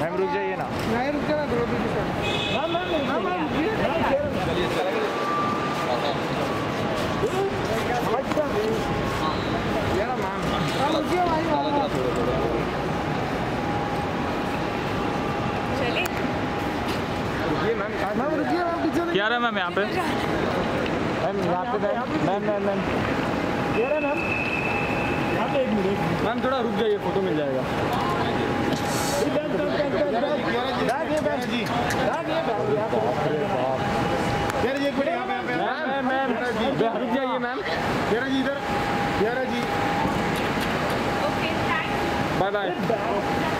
Ma'am रुक जाइए ना नहीं रुक जाना क्या रहा मैम यहाँ पे? मैम, यहाँ पे मैम मैम मैम ये रहा मैम। मैम थोड़ा रुक जाइए फ़ोटो मिल जाएगा रुक जाइए मैम जी इधर जी ओके बाय बाय